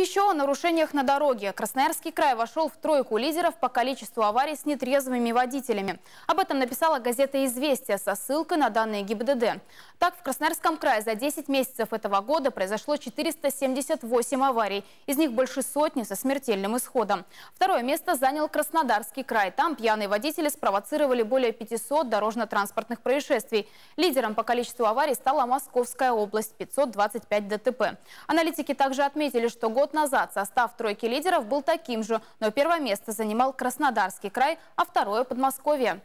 еще о нарушениях на дороге. Красноярский край вошел в тройку лидеров по количеству аварий с нетрезвыми водителями. Об этом написала газета «Известия» со ссылкой на данные ГИБДД. Так, в Красноярском крае за 10 месяцев этого года произошло 478 аварий. Из них больше сотни со смертельным исходом. Второе место занял Краснодарский край. Там пьяные водители спровоцировали более 500 дорожно-транспортных происшествий. Лидером по количеству аварий стала Московская область – 525 ДТП. Аналитики также отметили, что год назад состав тройки лидеров был таким же, но первое место занимал Краснодарский край, а второе – Подмосковье.